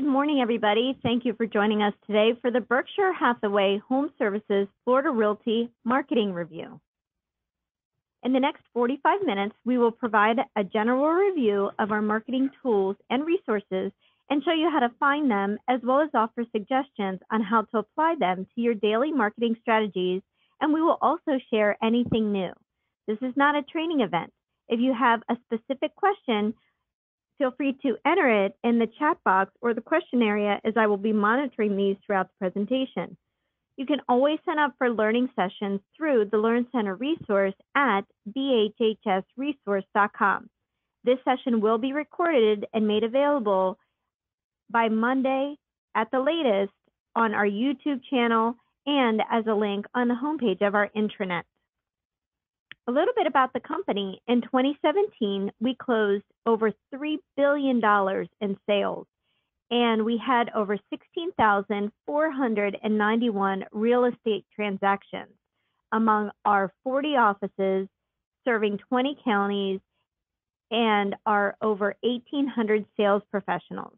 Good morning, everybody. Thank you for joining us today for the Berkshire Hathaway Home Services Florida Realty Marketing Review. In the next 45 minutes, we will provide a general review of our marketing tools and resources and show you how to find them, as well as offer suggestions on how to apply them to your daily marketing strategies, and we will also share anything new. This is not a training event. If you have a specific question, feel free to enter it in the chat box or the question area as I will be monitoring these throughout the presentation. You can always sign up for learning sessions through the Learn Center resource at bhhsresource.com. This session will be recorded and made available by Monday at the latest on our YouTube channel and as a link on the homepage of our intranet. A little bit about the company. In 2017, we closed over $3 billion in sales, and we had over 16,491 real estate transactions among our 40 offices serving 20 counties and our over 1,800 sales professionals.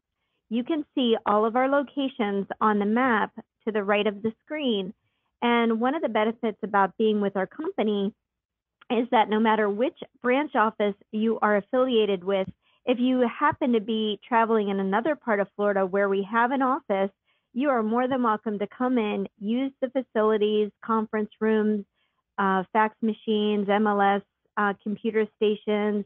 You can see all of our locations on the map to the right of the screen. And one of the benefits about being with our company is that no matter which branch office you are affiliated with, if you happen to be traveling in another part of Florida where we have an office, you are more than welcome to come in, use the facilities, conference rooms, uh, fax machines, MLS, uh, computer stations,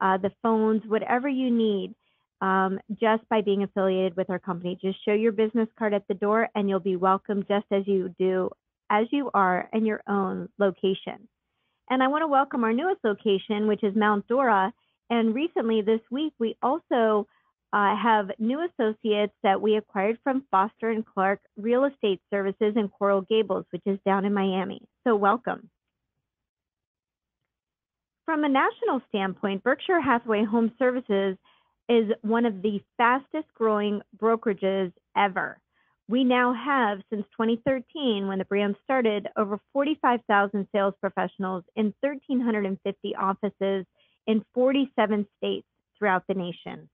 uh, the phones, whatever you need, um, just by being affiliated with our company. Just show your business card at the door and you'll be welcome just as you do, as you are in your own location. And I want to welcome our newest location, which is Mount Dora. And recently this week, we also uh, have new associates that we acquired from Foster and Clark Real Estate Services in Coral Gables, which is down in Miami. So welcome. From a national standpoint, Berkshire Hathaway Home Services is one of the fastest growing brokerages ever. We now have, since 2013, when the brand started, over 45,000 sales professionals in 1,350 offices in 47 states throughout the nation.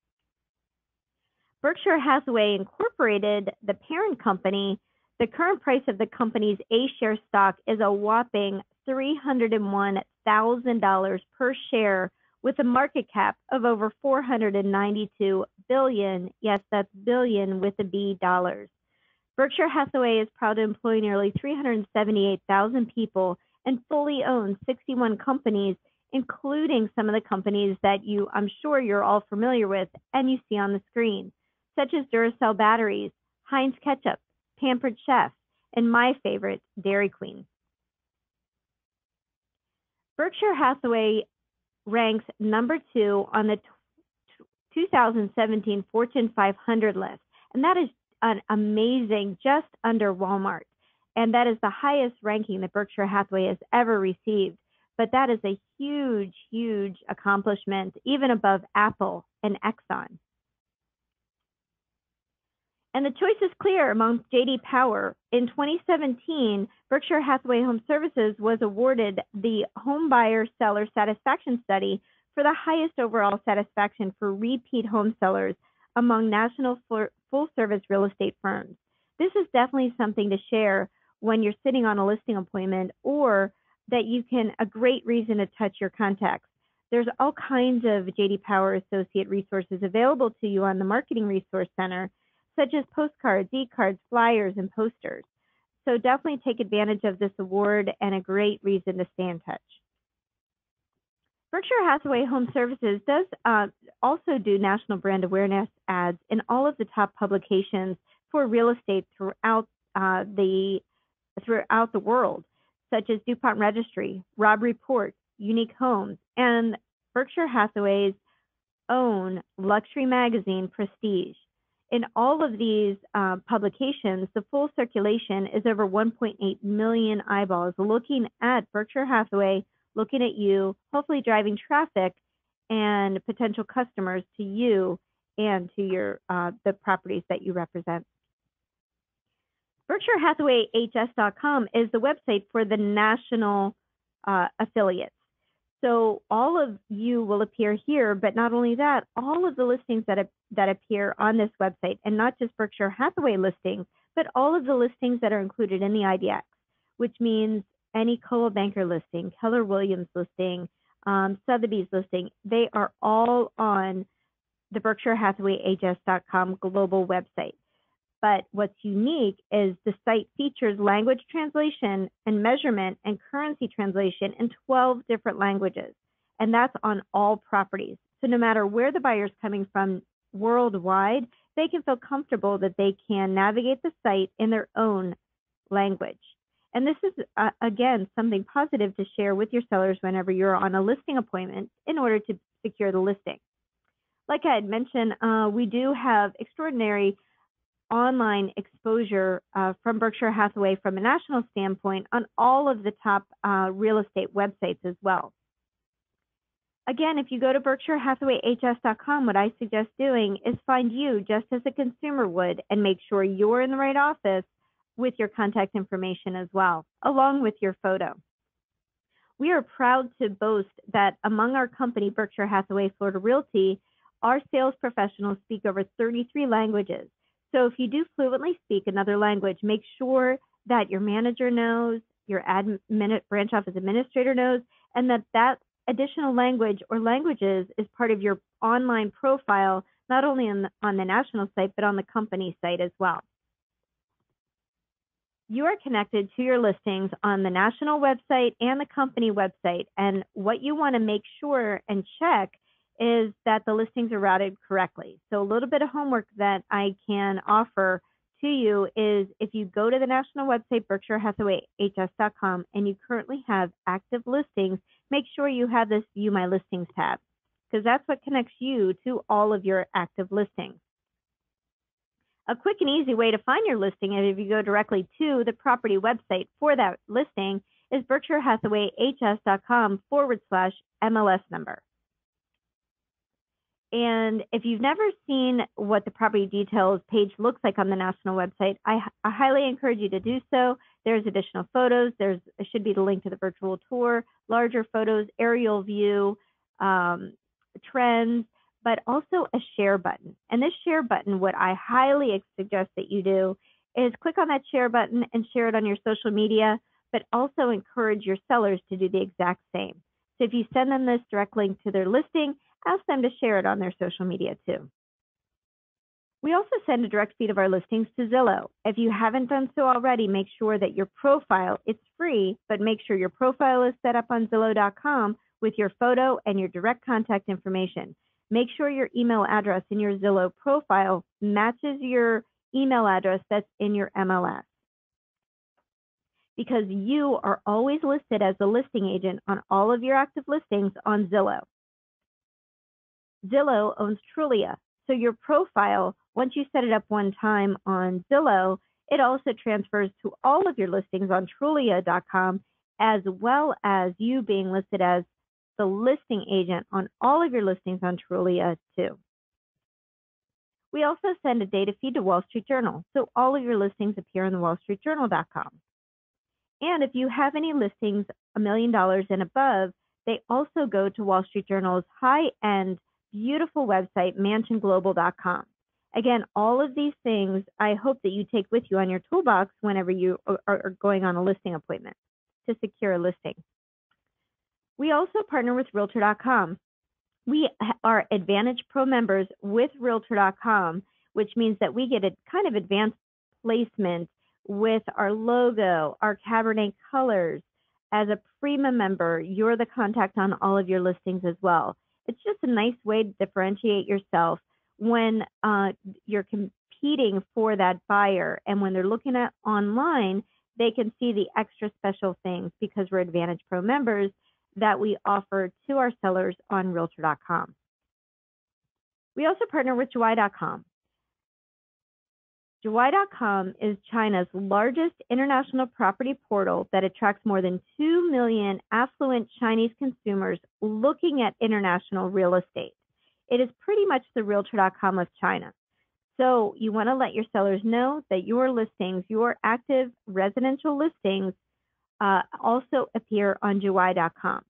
Berkshire Hathaway Incorporated, the parent company, the current price of the company's A share stock is a whopping $301,000 per share with a market cap of over 492 billion. Yes, that's billion with a B dollars. Berkshire Hathaway is proud to employ nearly 378,000 people and fully owns 61 companies, including some of the companies that you, I'm sure you're all familiar with and you see on the screen, such as Duracell batteries, Heinz ketchup, Pampered Chef, and my favorite, Dairy Queen. Berkshire Hathaway ranks number two on the 2017 Fortune 500 list, and that is an amazing, just under Walmart. And that is the highest ranking that Berkshire Hathaway has ever received. But that is a huge, huge accomplishment, even above Apple and Exxon. And the choice is clear among JD Power. In 2017, Berkshire Hathaway Home Services was awarded the Home Buyer Seller Satisfaction Study for the highest overall satisfaction for repeat home sellers among national full service real estate firms. This is definitely something to share when you're sitting on a listing appointment or that you can a great reason to touch your contacts. There's all kinds of JD Power associate resources available to you on the Marketing Resource Center, such as postcards, e-cards, flyers, and posters. So definitely take advantage of this award and a great reason to stay in touch. Berkshire Hathaway Home Services does uh, also do national brand awareness ads in all of the top publications for real estate throughout uh, the throughout the world, such as DuPont Registry, Robb Report, Unique Homes, and Berkshire Hathaway's own luxury magazine, Prestige. In all of these uh, publications, the full circulation is over 1.8 million eyeballs looking at Berkshire Hathaway looking at you, hopefully driving traffic and potential customers to you and to your uh, the properties that you represent. Berkshire HS.com is the website for the national uh, affiliates. So all of you will appear here, but not only that, all of the listings that, that appear on this website, and not just Berkshire Hathaway listings, but all of the listings that are included in the IDX, which means any Coldwell Banker listing, Keller Williams listing, um, Sotheby's listing, they are all on the Berkshire Hathaway HS.com global website. But what's unique is the site features language translation and measurement and currency translation in 12 different languages. And that's on all properties. So no matter where the buyer is coming from worldwide, they can feel comfortable that they can navigate the site in their own language. And this is, uh, again, something positive to share with your sellers whenever you're on a listing appointment in order to secure the listing. Like I had mentioned, uh, we do have extraordinary online exposure uh, from Berkshire Hathaway from a national standpoint on all of the top uh, real estate websites as well. Again, if you go to berkshirehathawayhs.com, what I suggest doing is find you just as a consumer would and make sure you're in the right office with your contact information as well, along with your photo. We are proud to boast that among our company, Berkshire Hathaway Florida Realty, our sales professionals speak over 33 languages so if you do fluently speak another language, make sure that your manager knows, your admin, branch office administrator knows, and that that additional language or languages is part of your online profile, not only on the, on the national site, but on the company site as well. You are connected to your listings on the national website and the company website. And what you want to make sure and check is that the listings are routed correctly. So a little bit of homework that I can offer to you is if you go to the national website, berkshire berkshirehathawayhs.com, and you currently have active listings, make sure you have this View My Listings tab because that's what connects you to all of your active listings. A quick and easy way to find your listing if you go directly to the property website for that listing is berkshirehathawayhs.com forward slash MLS number. And if you've never seen what the property details page looks like on the national website, I, I highly encourage you to do so. There's additional photos. There's should be the link to the virtual tour, larger photos, aerial view, um, trends, but also a share button. And this share button, what I highly suggest that you do is click on that share button and share it on your social media, but also encourage your sellers to do the exact same. So if you send them this direct link to their listing, ask them to share it on their social media too. We also send a direct feed of our listings to Zillow. If you haven't done so already, make sure that your profile, it's free, but make sure your profile is set up on Zillow.com with your photo and your direct contact information. Make sure your email address in your Zillow profile matches your email address that's in your MLS. Because you are always listed as the listing agent on all of your active listings on Zillow. Zillow owns Trulia. So your profile, once you set it up one time on Zillow, it also transfers to all of your listings on Trulia.com, as well as you being listed as the listing agent on all of your listings on Trulia too. We also send a data feed to Wall Street Journal, so all of your listings appear on the wallstreetjournal.com. And if you have any listings a million dollars and above, they also go to Wall Street Journal's high-end beautiful website, mansionglobal.com. Again, all of these things I hope that you take with you on your toolbox whenever you are going on a listing appointment to secure a listing. We also partner with Realtor.com. We are Advantage Pro members with Realtor.com, which means that we get a kind of advanced placement with our logo, our Cabernet colors. As a Prima member, you're the contact on all of your listings as well it's just a nice way to differentiate yourself when uh, you're competing for that buyer and when they're looking at online they can see the extra special things because we're advantage pro members that we offer to our sellers on realtor.com we also partner with Juwai.com. Juwai.com is China's largest international property portal that attracts more than 2 million affluent Chinese consumers looking at international real estate. It is pretty much the Realtor.com of China. So you want to let your sellers know that your listings, your active residential listings, uh, also appear on Juwai.com.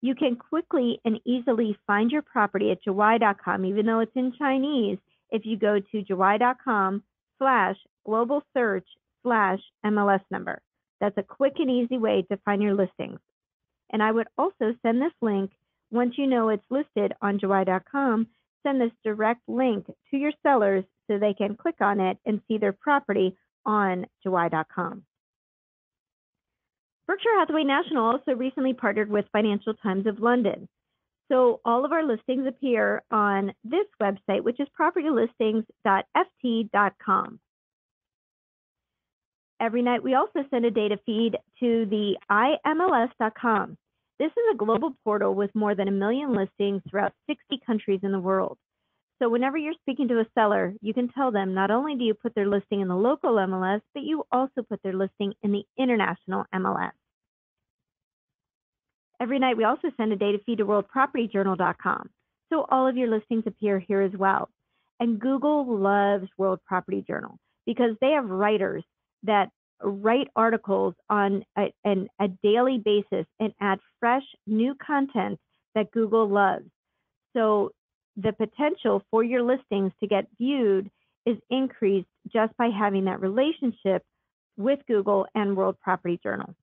You can quickly and easily find your property at Juwai.com, even though it's in Chinese, if you go to Juwai.com slash global search slash MLS number. That's a quick and easy way to find your listings. And I would also send this link once you know it's listed on Juwai.com, send this direct link to your sellers so they can click on it and see their property on Juwai.com. Berkshire Hathaway National also recently partnered with Financial Times of London. So all of our listings appear on this website, which is propertylistings.ft.com. Every night, we also send a data feed to the imls.com. This is a global portal with more than a million listings throughout 60 countries in the world. So whenever you're speaking to a seller, you can tell them not only do you put their listing in the local MLS, but you also put their listing in the international MLS. Every night, we also send a data feed to worldpropertyjournal.com. So all of your listings appear here as well. And Google loves World Property Journal because they have writers that write articles on a, an, a daily basis and add fresh new content that Google loves. So the potential for your listings to get viewed is increased just by having that relationship with Google and World Property Journal.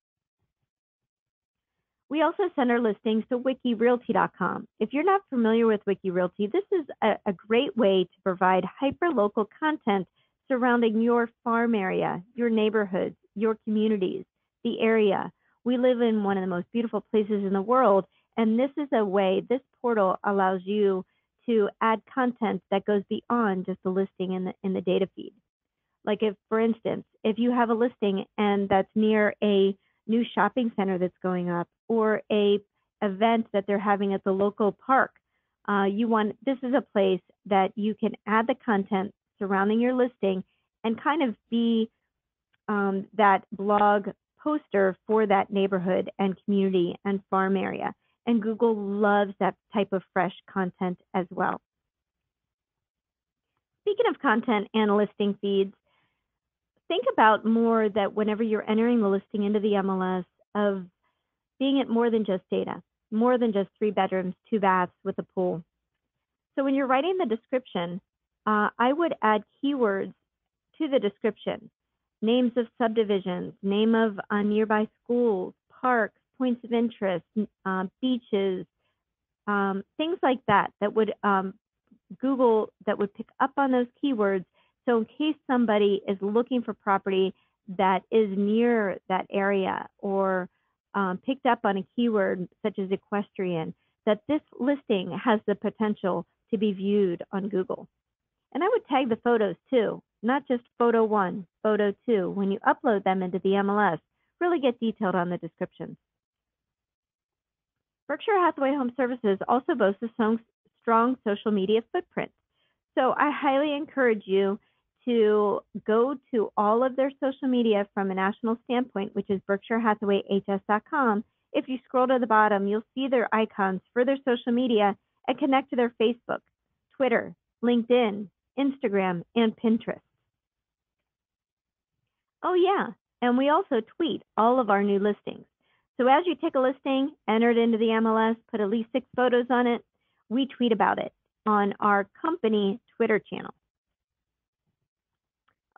We also send our listings to wikirealty.com. If you're not familiar with WikiRealty, this is a, a great way to provide hyper-local content surrounding your farm area, your neighborhoods, your communities, the area. We live in one of the most beautiful places in the world, and this is a way, this portal allows you to add content that goes beyond just the listing in the in the data feed. Like if, for instance, if you have a listing and that's near a new shopping center that's going up or a event that they're having at the local park, uh, you want this is a place that you can add the content surrounding your listing and kind of be um, that blog poster for that neighborhood and community and farm area and Google loves that type of fresh content as well. Speaking of content and listing feeds, think about more that whenever you're entering the listing into the MLS of being it more than just data, more than just three bedrooms, two baths with a pool. So when you're writing the description, uh, I would add keywords to the description, names of subdivisions, name of uh, nearby schools, parks, points of interest, uh, beaches, um, things like that, that would um, Google, that would pick up on those keywords. So in case somebody is looking for property that is near that area or um, picked up on a keyword such as equestrian, that this listing has the potential to be viewed on Google. And I would tag the photos too, not just photo one, photo two. When you upload them into the MLS, really get detailed on the descriptions. Berkshire Hathaway Home Services also boasts a strong social media footprint. So I highly encourage you to go to all of their social media from a national standpoint, which is berkshirehathawayhs.com. If you scroll to the bottom, you'll see their icons for their social media and connect to their Facebook, Twitter, LinkedIn, Instagram, and Pinterest. Oh, yeah, and we also tweet all of our new listings. So as you take a listing, enter it into the MLS, put at least six photos on it, we tweet about it on our company Twitter channel.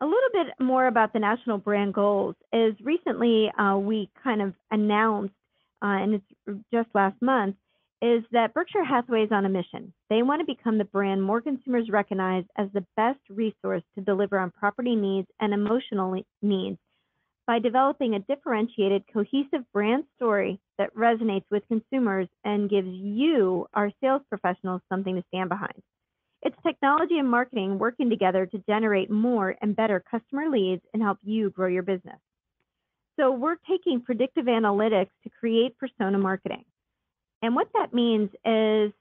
A little bit more about the national brand goals is recently uh, we kind of announced, uh, and it's just last month, is that Berkshire Hathaway is on a mission. They want to become the brand more consumers recognize as the best resource to deliver on property needs and emotional needs by developing a differentiated, cohesive brand story that resonates with consumers and gives you, our sales professionals, something to stand behind. It's technology and marketing working together to generate more and better customer leads and help you grow your business. So we're taking predictive analytics to create persona marketing. And what that means is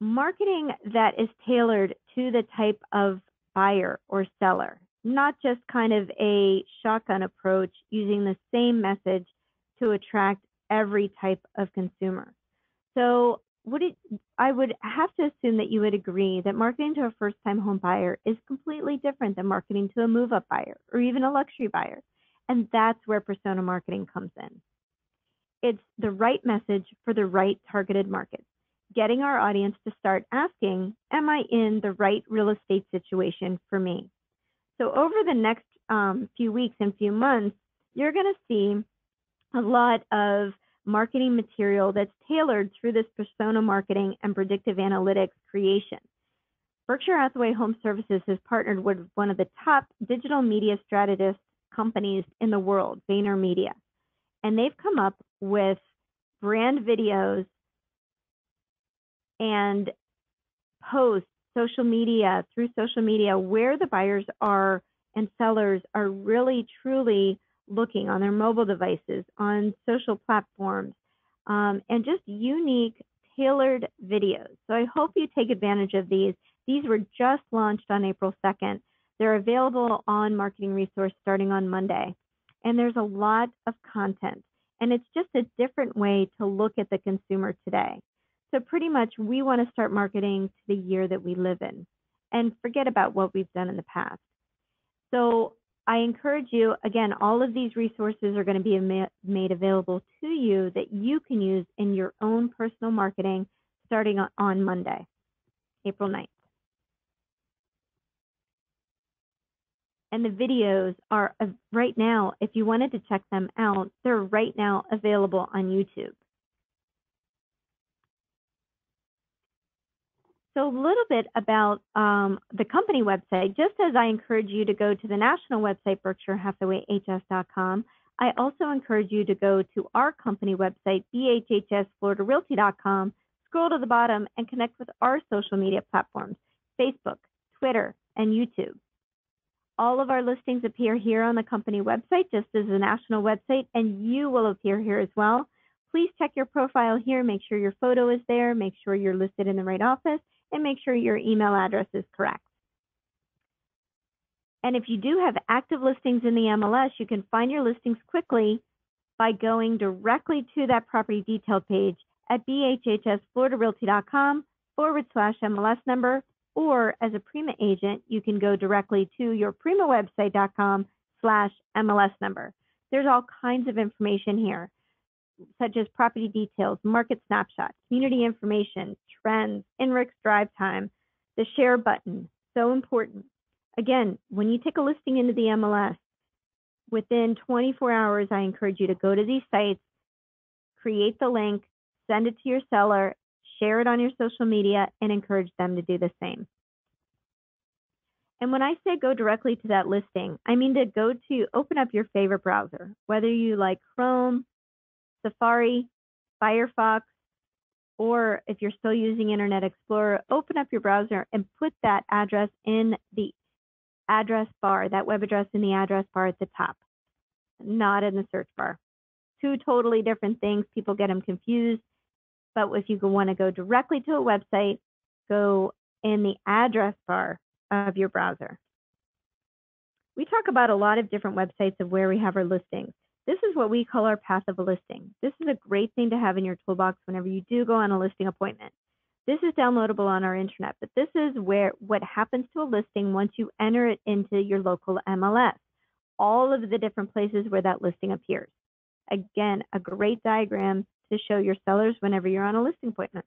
marketing that is tailored to the type of buyer or seller not just kind of a shotgun approach using the same message to attract every type of consumer. So would it, I would have to assume that you would agree that marketing to a first time home buyer is completely different than marketing to a move up buyer or even a luxury buyer. And that's where persona marketing comes in. It's the right message for the right targeted market, getting our audience to start asking, Am I in the right real estate situation for me? So, over the next um, few weeks and few months, you're going to see a lot of marketing material that's tailored through this persona marketing and predictive analytics creation. Berkshire Hathaway Home Services has partnered with one of the top digital media strategist companies in the world, VaynerMedia. And they've come up with brand videos and posts, social media, through social media, where the buyers are and sellers are really truly looking on their mobile devices, on social platforms, um, and just unique, tailored videos. So I hope you take advantage of these. These were just launched on April 2nd. They're available on Marketing Resource starting on Monday. And there's a lot of content. And it's just a different way to look at the consumer today. So, pretty much, we want to start marketing to the year that we live in and forget about what we've done in the past. So, I encourage you, again, all of these resources are going to be made available to you that you can use in your own personal marketing starting on Monday, April 9th. And the videos are uh, right now, if you wanted to check them out, they're right now available on YouTube. So, a little bit about um, the company website. Just as I encourage you to go to the national website, berkshirehathawayhs.com, I also encourage you to go to our company website, bhhsfloridarealty.com, scroll to the bottom, and connect with our social media platforms Facebook, Twitter, and YouTube. All of our listings appear here on the company website, just as the national website, and you will appear here as well. Please check your profile here, make sure your photo is there, make sure you're listed in the right office, and make sure your email address is correct. And if you do have active listings in the MLS, you can find your listings quickly by going directly to that property detail page at bhhsfloridarealty.com forward slash MLS number, or as a Prima agent, you can go directly to your primawebsite.com slash MLS number. There's all kinds of information here such as property details, market snapshot, community information, trends, INRIX drive time, the share button, so important. Again, when you take a listing into the MLS, within 24 hours, I encourage you to go to these sites, create the link, send it to your seller, share it on your social media, and encourage them to do the same. And when I say go directly to that listing, I mean to go to open up your favorite browser, whether you like Chrome, Safari, Firefox, or if you're still using Internet Explorer, open up your browser and put that address in the address bar, that web address in the address bar at the top, not in the search bar. Two totally different things. People get them confused. But if you want to go directly to a website, go in the address bar of your browser. We talk about a lot of different websites of where we have our listings. This is what we call our path of a listing. This is a great thing to have in your toolbox whenever you do go on a listing appointment. This is downloadable on our intranet, but this is where what happens to a listing once you enter it into your local MLS. All of the different places where that listing appears. Again, a great diagram to show your sellers whenever you're on a listing appointment.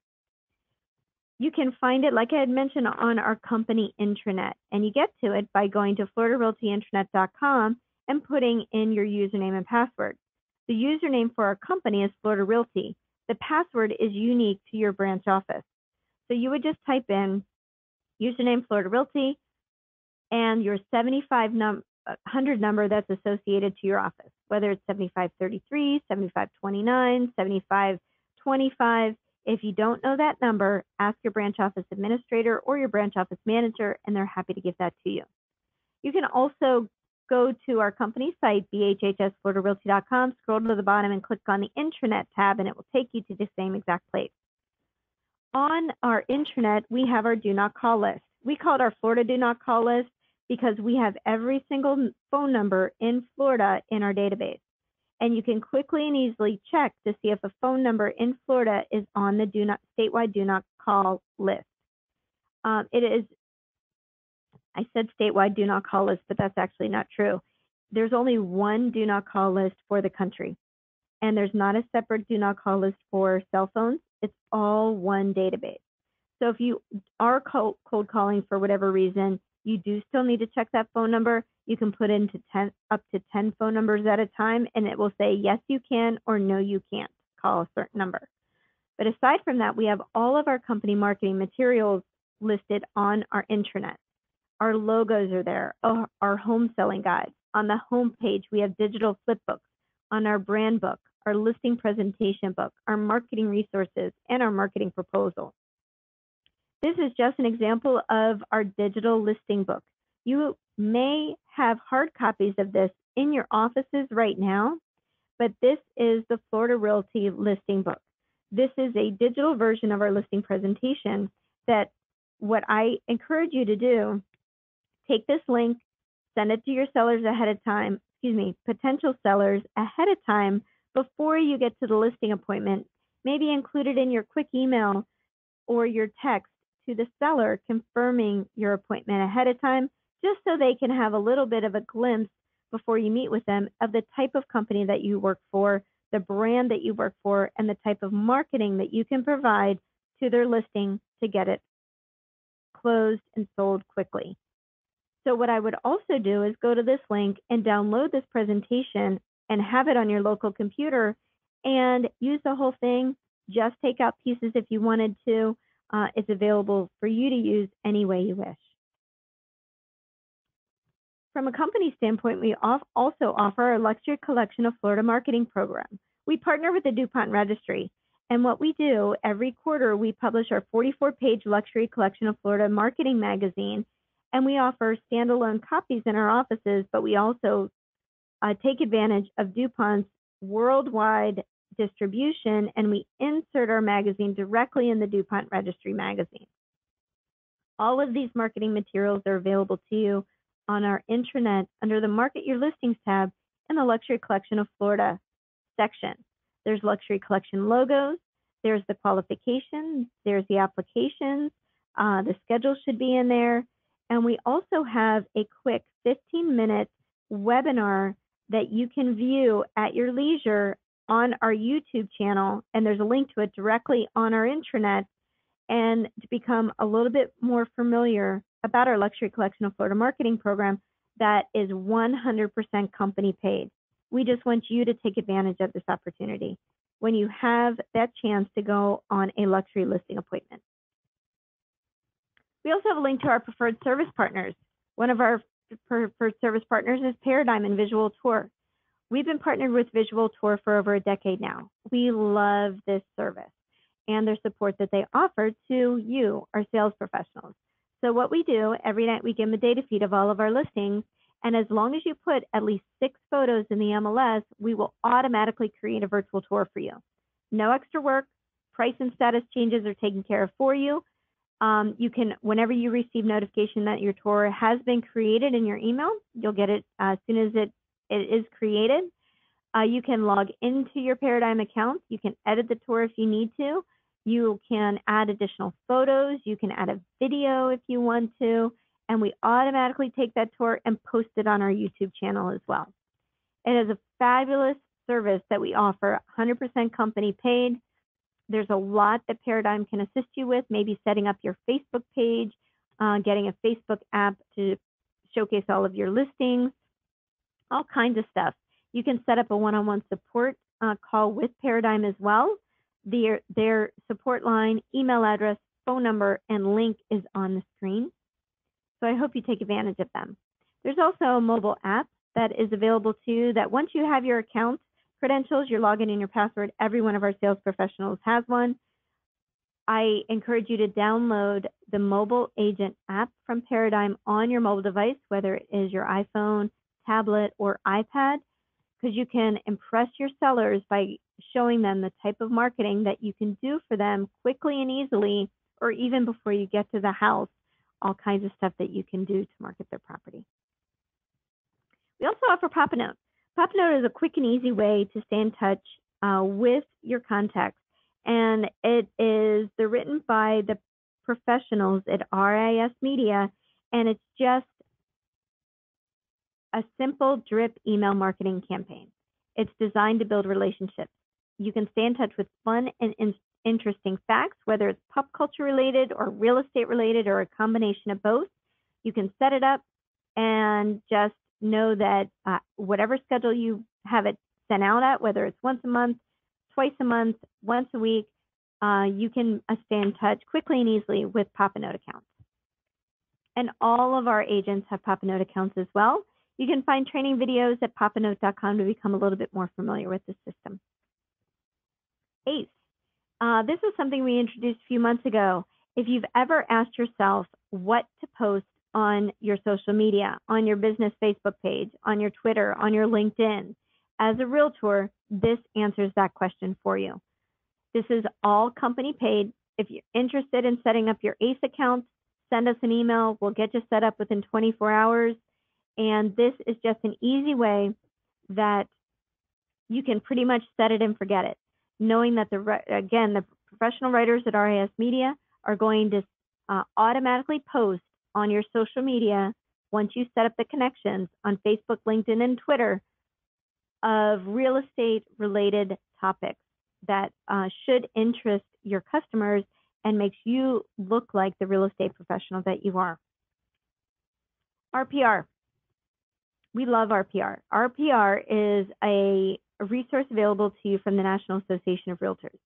You can find it, like I had mentioned, on our company intranet, and you get to it by going to floridarealtyintranet.com and putting in your username and password. The username for our company is Florida Realty. The password is unique to your branch office. So you would just type in username Florida Realty and your 75 num- uh, 100 number that's associated to your office, whether it's 7533, 7529, 7525. If you don't know that number, ask your branch office administrator or your branch office manager, and they're happy to give that to you. You can also go to our company site, bhhsfloridarealty.com, scroll to the bottom and click on the intranet tab, and it will take you to the same exact place. On our intranet, we have our do not call list. We call it our Florida do not call list because we have every single phone number in Florida in our database. And you can quickly and easily check to see if a phone number in Florida is on the do not statewide do not call list. Um, it is I said statewide do not call list, but that's actually not true. There's only one do not call list for the country. and there's not a separate do not call list for cell phones. It's all one database. So if you are cold, cold calling for whatever reason, you do still need to check that phone number. You can put into 10, up to 10 phone numbers at a time, and it will say yes, you can or no, you can't call a certain number. But aside from that, we have all of our company marketing materials listed on our intranet. Our logos are there, oh, our home selling guides. On the home page, we have digital flipbooks. On our brand book, our listing presentation book, our marketing resources, and our marketing proposal. This is just an example of our digital listing book. You may have hard copies of this in your offices right now, but this is the Florida Realty listing book. This is a digital version of our listing presentation that what I encourage you to do, take this link, send it to your sellers ahead of time, excuse me, potential sellers ahead of time before you get to the listing appointment. Maybe include it in your quick email or your text to the seller confirming your appointment ahead of time, just so they can have a little bit of a glimpse before you meet with them of the type of company that you work for, the brand that you work for, and the type of marketing that you can provide to their listing to get it closed and sold quickly. So what I would also do is go to this link and download this presentation and have it on your local computer and use the whole thing. Just take out pieces if you wanted to. Uh, it's available for you to use any way you wish. From a company standpoint, we also offer our Luxury Collection of Florida marketing program. We partner with the DuPont Registry, and what we do every quarter, we publish our 44 page Luxury Collection of Florida marketing magazine, and we offer standalone copies in our offices, but we also uh, take advantage of DuPont's worldwide distribution and we insert our magazine directly in the DuPont Registry magazine. All of these marketing materials are available to you on our intranet under the Market Your Listings tab in the Luxury Collection of Florida section. There's Luxury Collection logos, there's the qualifications, there's the applications, uh, the schedule should be in there, and we also have a quick 15 minute webinar that you can view at your leisure on our YouTube channel, and there's a link to it directly on our intranet, and to become a little bit more familiar about our Luxury Collection of Florida marketing program that is 100% company paid. We just want you to take advantage of this opportunity when you have that chance to go on a luxury listing appointment. We also have a link to our preferred service partners. One of our preferred service partners is Paradigm and Visual Tour. We've been partnered with Visual Tour for over a decade now. We love this service and their support that they offer to you, our sales professionals. So, what we do every night, we give them a data feed of all of our listings. And as long as you put at least six photos in the MLS, we will automatically create a virtual tour for you. No extra work. Price and status changes are taken care of for you. Um, you can, whenever you receive notification that your tour has been created in your email, you'll get it as soon as it it is created. Uh, you can log into your Paradigm account. You can edit the tour if you need to. You can add additional photos. You can add a video if you want to. And we automatically take that tour and post it on our YouTube channel as well. It is a fabulous service that we offer, 100% company paid. There's a lot that Paradigm can assist you with, maybe setting up your Facebook page, uh, getting a Facebook app to showcase all of your listings, all kinds of stuff. You can set up a one-on-one support uh, call with Paradigm as well. Their, their support line, email address, phone number, and link is on the screen. So I hope you take advantage of them. There's also a mobile app that is available to you that once you have your account credentials, your login and your password, every one of our sales professionals has one. I encourage you to download the mobile agent app from Paradigm on your mobile device, whether it is your iPhone, tablet, or iPad, because you can impress your sellers by showing them the type of marketing that you can do for them quickly and easily, or even before you get to the house, all kinds of stuff that you can do to market their property. We also offer Pop Note. Pop Note is a quick and easy way to stay in touch uh, with your contacts, and it is they're written by the professionals at RIS Media, and it's just a simple drip email marketing campaign. It's designed to build relationships. You can stay in touch with fun and in- interesting facts, whether it's pop culture related or real estate related or a combination of both. You can set it up and just know that uh, whatever schedule you have it sent out at, whether it's once a month, twice a month, once a week, uh, you can uh, stay in touch quickly and easily with Pop Note accounts. And all of our agents have Pop Note accounts as well. You can find training videos at papanote.com to become a little bit more familiar with the system. ACE. Uh, this is something we introduced a few months ago. If you've ever asked yourself what to post on your social media, on your business Facebook page, on your Twitter, on your LinkedIn, as a realtor, this answers that question for you. This is all company paid. If you're interested in setting up your ACE account, send us an email. We'll get you set up within 24 hours. And this is just an easy way that you can pretty much set it and forget it, knowing that the again the professional writers at RIS Media are going to uh, automatically post on your social media once you set up the connections on Facebook, LinkedIn, and Twitter of real estate related topics that uh, should interest your customers and makes you look like the real estate professional that you are. RPR. We love RPR. RPR is a, a resource available to you from the National Association of Realtors.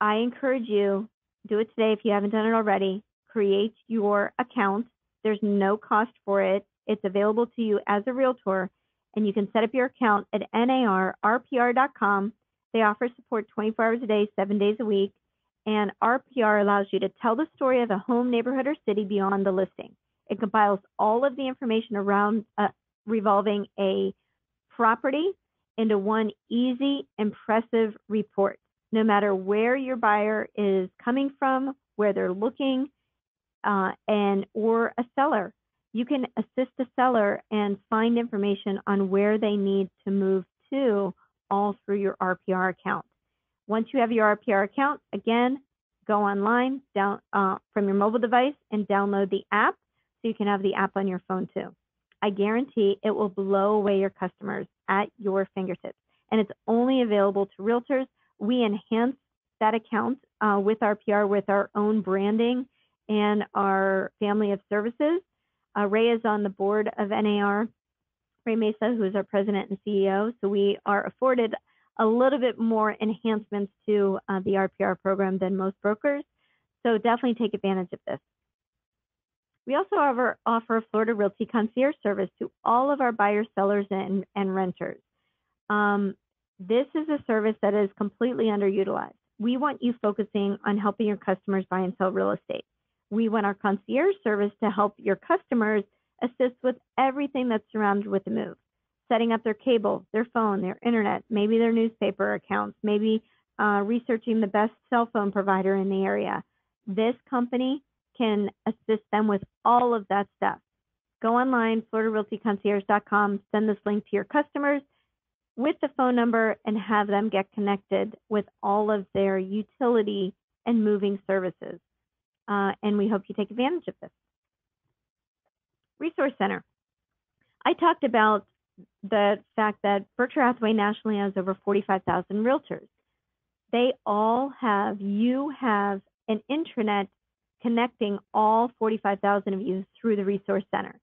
I encourage you, do it today if you haven't done it already. Create your account. There's no cost for it. It's available to you as a realtor, and you can set up your account at narrpr.com. They offer support 24 hours a day, seven days a week and RPR allows you to tell the story of a home, neighborhood, or city beyond the listing. It compiles all of the information around uh, revolving a property into one easy, impressive report. No matter where your buyer is coming from, where they're looking, uh, and or a seller, you can assist a seller and find information on where they need to move to, all through your RPR account. Once you have your RPR account, again, go online down uh, from your mobile device and download the app so you can have the app on your phone too. I guarantee it will blow away your customers at your fingertips. And it's only available to realtors. We enhance that account uh, with RPR with our own branding and our family of services. Uh, Ray is on the board of NAR, Ray Mesa, who is our president and CEO. So we are afforded a little bit more enhancements to uh, the RPR program than most brokers. So definitely take advantage of this. We also offer, offer Florida Realty Concierge service to all of our buyers, sellers, and, and renters. Um, this is a service that is completely underutilized. We want you focusing on helping your customers buy and sell real estate. We want our concierge service to help your customers assist with everything that's surrounded with the move setting up their cable, their phone, their internet, maybe their newspaper accounts, maybe uh, researching the best cell phone provider in the area. This company can assist them with all of that stuff. Go online, FloridaRealtyConcierge.com, send this link to your customers with the phone number and have them get connected with all of their utility and moving services. Uh, and we hope you take advantage of this. Resource Center. I talked about the fact that Berkshire Hathaway nationally has over 45,000 realtors. They all have, you have an intranet connecting all 45,000 of you through the Resource Center.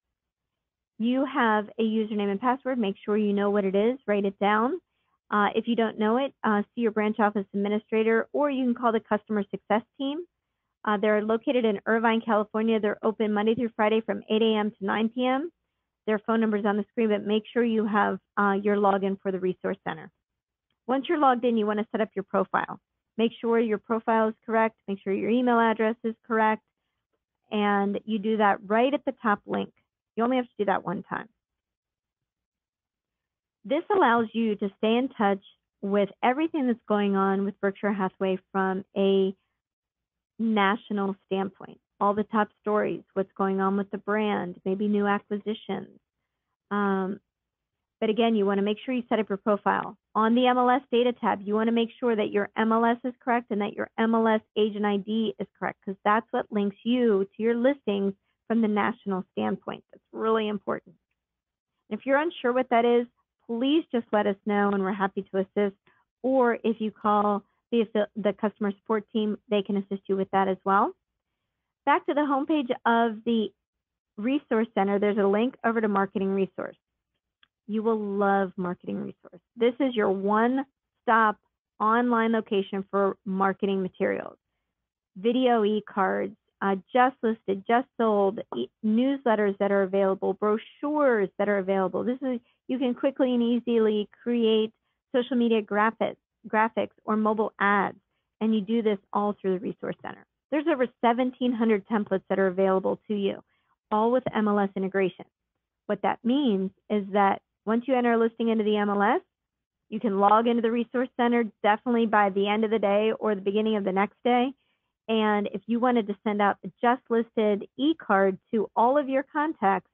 You have a username and password. Make sure you know what it is. Write it down. Uh, if you don't know it, uh, see your branch office administrator, or you can call the customer success team. Uh, they're located in Irvine, California. They're open Monday through Friday from 8 a.m. to 9 p.m. Their phone numbers on the screen, but make sure you have uh, your login for the Resource Center. Once you're logged in, you want to set up your profile. Make sure your profile is correct. Make sure your email address is correct. And you do that right at the top link. You only have to do that one time. This allows you to stay in touch with everything that's going on with Berkshire Hathaway from a national standpoint all the top stories, what's going on with the brand, maybe new acquisitions. Um, but again, you want to make sure you set up your profile. On the MLS data tab, you want to make sure that your MLS is correct and that your MLS agent ID is correct because that's what links you to your listings from the national standpoint. That's really important. If you're unsure what that is, please just let us know and we're happy to assist. Or if you call the, the customer support team, they can assist you with that as well. Back to the homepage of the Resource Center, there's a link over to Marketing Resource. You will love Marketing Resource. This is your one stop online location for marketing materials. Video e-cards, uh, just listed, just sold, e newsletters that are available, brochures that are available. This is you can quickly and easily create social media graphics, graphics or mobile ads, and you do this all through the Resource Center. There's over 1,700 templates that are available to you, all with MLS integration. What that means is that once you enter a listing into the MLS, you can log into the Resource Center definitely by the end of the day or the beginning of the next day. And if you wanted to send out a just listed e card to all of your contacts,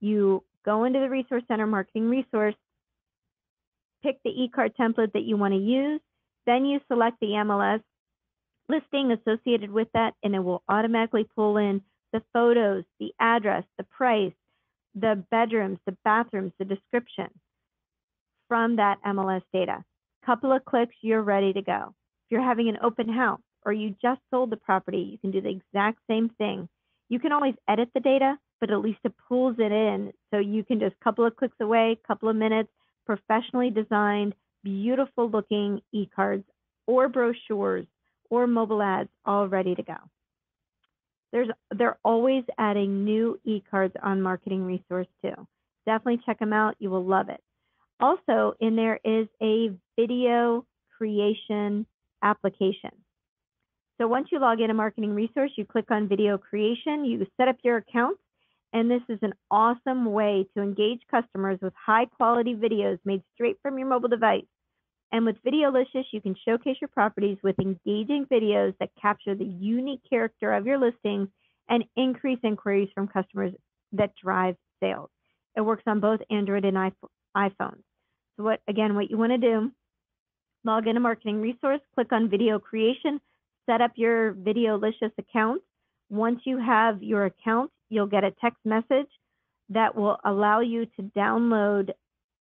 you go into the Resource Center Marketing Resource, pick the e card template that you want to use, then you select the MLS listing associated with that, and it will automatically pull in the photos, the address, the price, the bedrooms, the bathrooms, the description from that MLS data. Couple of clicks, you're ready to go. If you're having an open house or you just sold the property, you can do the exact same thing. You can always edit the data, but at least it pulls it in so you can just couple of clicks away, couple of minutes, professionally designed, beautiful looking e-cards or brochures or mobile ads all ready to go. There's, they're always adding new e-cards on Marketing Resource too. Definitely check them out. You will love it. Also, in there is a video creation application. So once you log in a marketing resource, you click on video creation, you set up your account, and this is an awesome way to engage customers with high quality videos made straight from your mobile device. And with Videolicious, you can showcase your properties with engaging videos that capture the unique character of your listings and increase inquiries from customers that drive sales. It works on both Android and iPhones. So what again, what you want to do, log in a marketing resource, click on video creation, set up your Videolicious account. Once you have your account, you'll get a text message that will allow you to download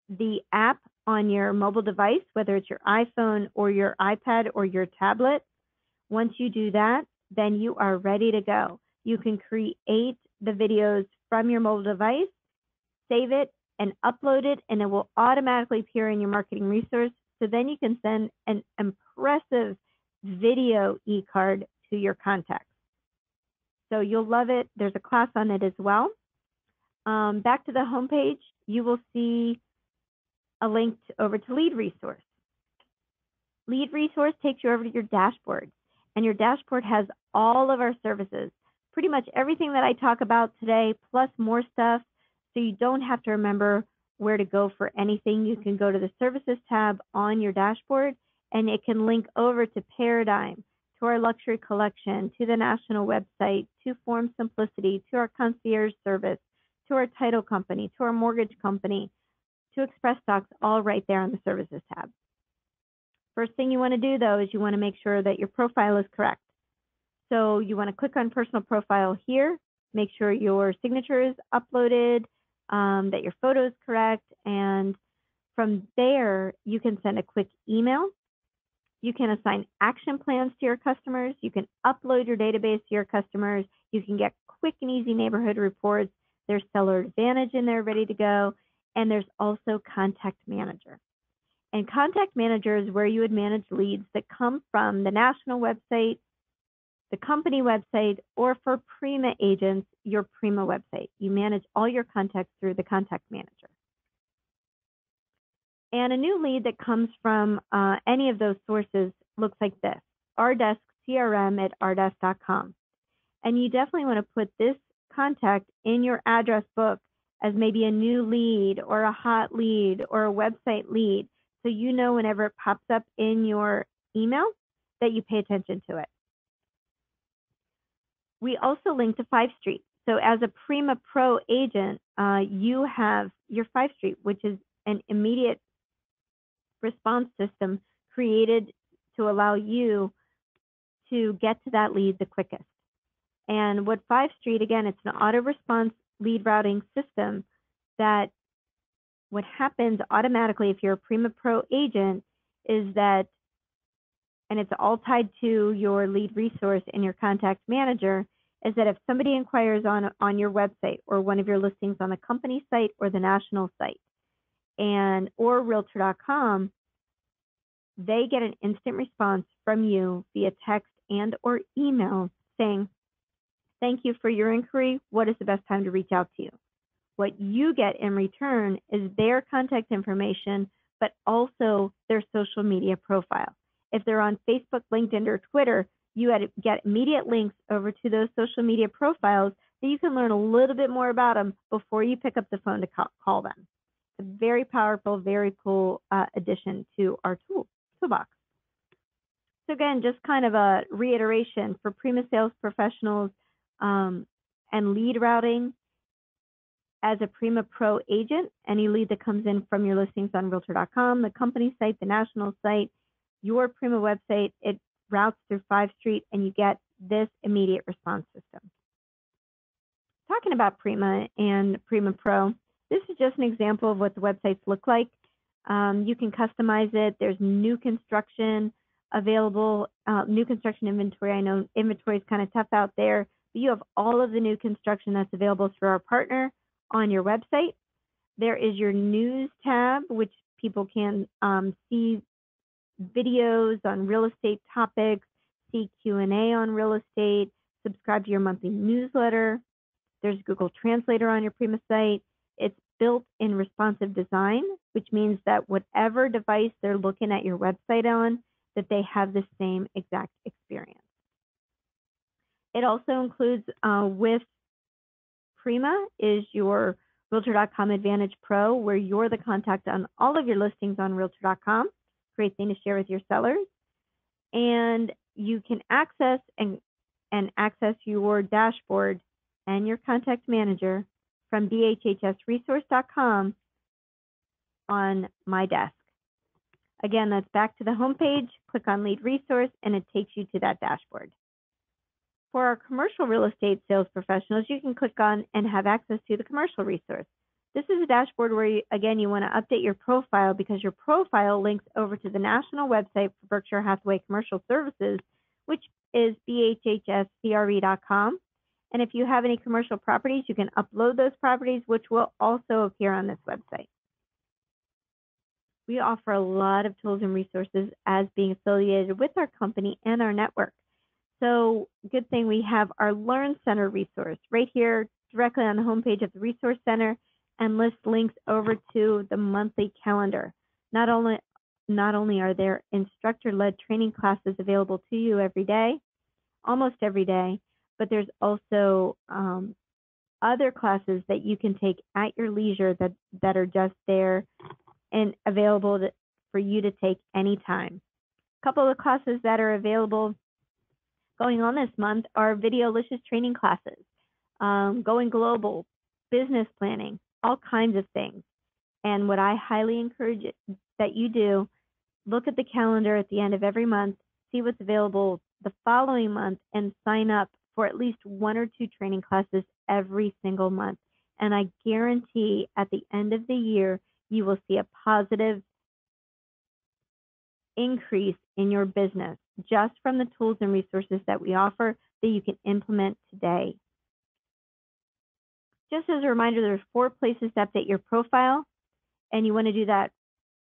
the app on your mobile device, whether it's your iPhone or your iPad or your tablet. Once you do that, then you are ready to go. You can create the videos from your mobile device, save it, and upload it, and it will automatically appear in your marketing resource. So then you can send an impressive video e card to your contacts. So you'll love it. There's a class on it as well. Um, back to the homepage, you will see a link to, over to Lead Resource. Lead Resource takes you over to your dashboard, and your dashboard has all of our services, pretty much everything that I talk about today, plus more stuff, so you don't have to remember where to go for anything. You can go to the Services tab on your dashboard, and it can link over to Paradigm, to our luxury collection, to the national website, to Form Simplicity, to our concierge service, to our title company, to our mortgage company, to Express Docs, all right there on the Services tab. First thing you want to do though is you want to make sure that your profile is correct. So you want to click on Personal Profile here, make sure your signature is uploaded, um, that your photo is correct, and from there you can send a quick email you can assign action plans to your customers. You can upload your database to your customers. You can get quick and easy neighborhood reports. There's Seller Advantage in there ready to go. And there's also Contact Manager. And Contact Manager is where you would manage leads that come from the national website, the company website, or for Prima agents, your Prima website. You manage all your contacts through the Contact Manager. And a new lead that comes from uh, any of those sources looks like this, rdesk crm at rdesk.com. And you definitely want to put this contact in your address book as maybe a new lead or a hot lead or a website lead so you know whenever it pops up in your email that you pay attention to it. We also link to Five Street. So as a Prima Pro agent, uh, you have your FiveStreet, which is an immediate response system created to allow you to get to that lead the quickest. And what Five Street, again, it's an auto response lead routing system that what happens automatically if you're a Prima Pro agent is that, and it's all tied to your lead resource and your contact manager, is that if somebody inquires on, on your website or one of your listings on the company site or the national site and or realtor.com, they get an instant response from you via text and or email saying, thank you for your inquiry. What is the best time to reach out to you? What you get in return is their contact information, but also their social media profile. If they're on Facebook, LinkedIn, or Twitter, you get immediate links over to those social media profiles that you can learn a little bit more about them before you pick up the phone to call them. A very powerful, very cool uh, addition to our tool, toolbox. So again, just kind of a reiteration for Prima sales professionals um, and lead routing as a Prima Pro agent, any lead that comes in from your listings on Realtor.com, the company site, the national site, your Prima website, it routes through Five Street and you get this immediate response system. Talking about Prima and Prima Pro, this is just an example of what the websites look like. Um, you can customize it. There's new construction available, uh, new construction inventory. I know inventory is kind of tough out there, but you have all of the new construction that's available through our partner on your website. There is your news tab, which people can um, see videos on real estate topics, see Q&A on real estate, subscribe to your monthly newsletter. There's Google Translator on your Prima site. It's built in responsive design, which means that whatever device they're looking at your website on, that they have the same exact experience. It also includes uh, with Prima is your Realtor.com Advantage Pro, where you're the contact on all of your listings on Realtor.com. Great thing to share with your sellers. And you can access and, and access your dashboard and your contact manager from bhhsresource.com on my desk. Again, that's back to the homepage, click on lead resource, and it takes you to that dashboard. For our commercial real estate sales professionals, you can click on and have access to the commercial resource. This is a dashboard where, you, again, you want to update your profile because your profile links over to the national website for Berkshire Hathaway Commercial Services, which is bhhscre.com. And if you have any commercial properties, you can upload those properties, which will also appear on this website. We offer a lot of tools and resources as being affiliated with our company and our network. So good thing we have our Learn Center resource right here directly on the homepage of the Resource Center and list links over to the monthly calendar. Not only not only are there instructor-led training classes available to you every day, almost every day, but there's also um, other classes that you can take at your leisure that, that are just there and available to, for you to take anytime. A couple of classes that are available going on this month are video Videolicious training classes, um, going global, business planning, all kinds of things. And what I highly encourage that you do, look at the calendar at the end of every month, see what's available the following month, and sign up for at least one or two training classes every single month. And I guarantee at the end of the year, you will see a positive increase in your business just from the tools and resources that we offer that you can implement today. Just as a reminder, there's four places to update your profile, and you want to do that.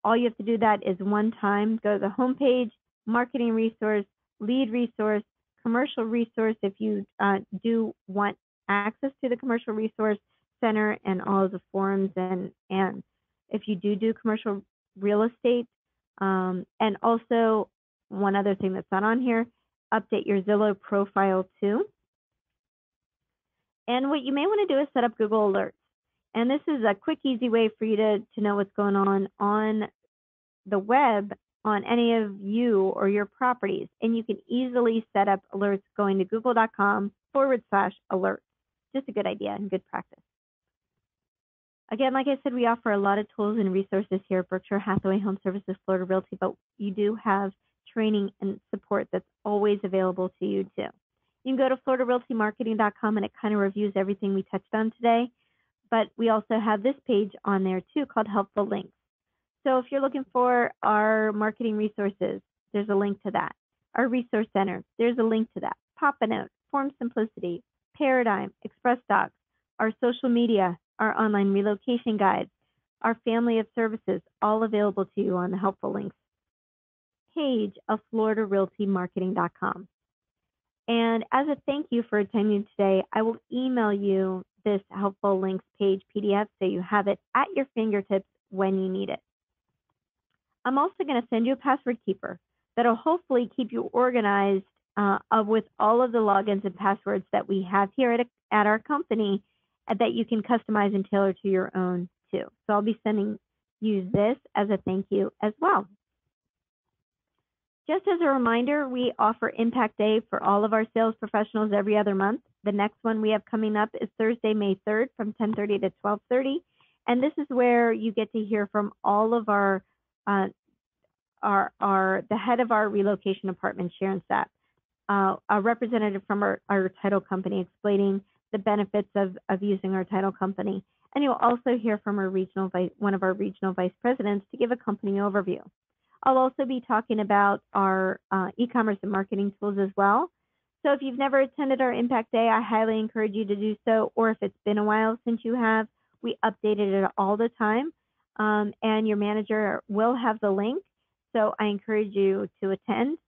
All you have to do that is one time. Go to the homepage, marketing resource, lead resource, commercial resource if you uh, do want access to the commercial resource center and all of the forums and and if you do do commercial real estate um, and also one other thing that's not on here, update your Zillow profile too. And what you may want to do is set up Google Alerts. And this is a quick, easy way for you to, to know what's going on on the web on any of you or your properties. And you can easily set up alerts going to google.com forward slash alerts. Just a good idea and good practice. Again, like I said, we offer a lot of tools and resources here at Berkshire Hathaway Home Services Florida Realty, but you do have training and support that's always available to you too. You can go to floridarealtymarketing.com and it kind of reviews everything we touched on today. but we also have this page on there too called Helpful Links. So if you're looking for our marketing resources, there's a link to that. Our resource center, there's a link to that. Pop a note, Form Simplicity, Paradigm, Express Docs, our social media, our online relocation guides, our family of services, all available to you on the Helpful Links page of floridarealtymarketing.com. And as a thank you for attending today, I will email you this helpful links page PDF so you have it at your fingertips when you need it. I'm also going to send you a password keeper that'll hopefully keep you organized uh, with all of the logins and passwords that we have here at, a, at our company that you can customize and tailor to your own too. So I'll be sending you this as a thank you as well. Just as a reminder, we offer Impact Day for all of our sales professionals every other month. The next one we have coming up is Thursday, May 3rd from 10:30 to 12:30, and this is where you get to hear from all of our uh, our our the head of our relocation department, Sharon Sapp, uh, a representative from our, our title company explaining the benefits of, of using our title company. And you'll also hear from our regional vice, one of our regional vice presidents to give a company overview. I'll also be talking about our uh, e-commerce and marketing tools as well. So if you've never attended our Impact Day, I highly encourage you to do so. Or if it's been a while since you have, we updated it all the time. Um, and your manager will have the link. So I encourage you to attend.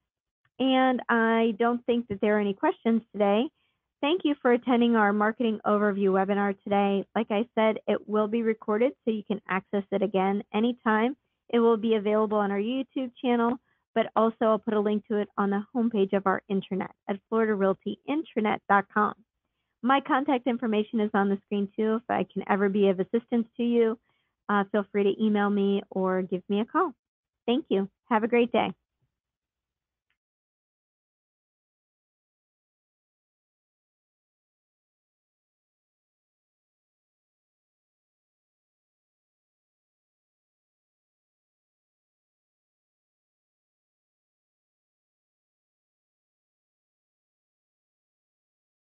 And I don't think that there are any questions today. Thank you for attending our marketing overview webinar today. Like I said, it will be recorded so you can access it again anytime. It will be available on our YouTube channel, but also I'll put a link to it on the homepage of our intranet at floridarealtyintranet.com. My contact information is on the screen too. If I can ever be of assistance to you, uh, feel free to email me or give me a call. Thank you. Have a great day.